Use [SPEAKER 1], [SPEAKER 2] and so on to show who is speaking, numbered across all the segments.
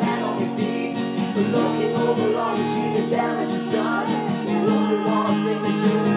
[SPEAKER 1] land on your feet. But looking over long, you see the
[SPEAKER 2] damage is done. You wrote it all, think they do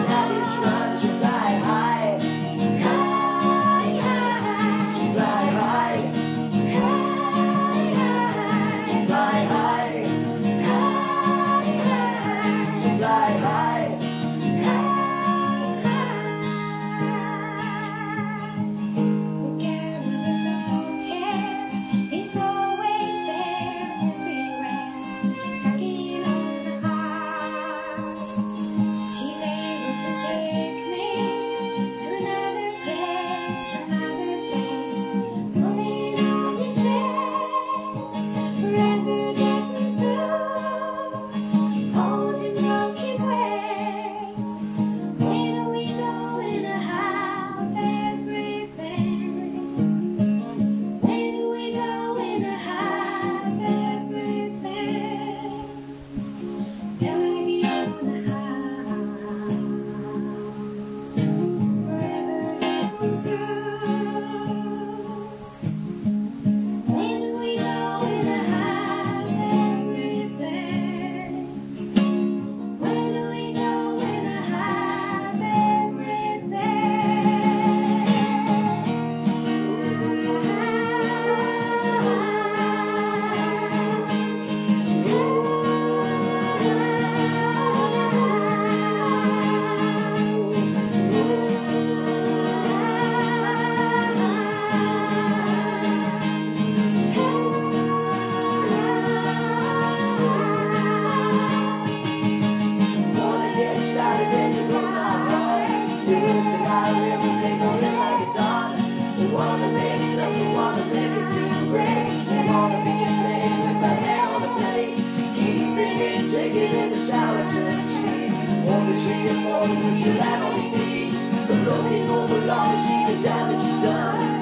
[SPEAKER 2] wanna make something, wanna make it feel great. You wanna be a slave with my hand on the penny. Keep ringing, take it in the the sweet. Only three or four would you land on feet. But looking over long to see the damage is done.